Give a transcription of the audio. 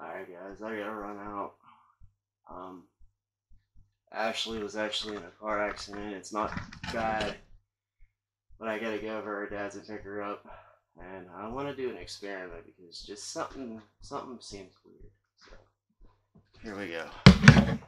Alright guys, I gotta run out. Um Ashley was actually in a car accident. It's not bad. But I gotta go over her dad's and pick her up. And I wanna do an experiment because just something something seems weird. So here we go.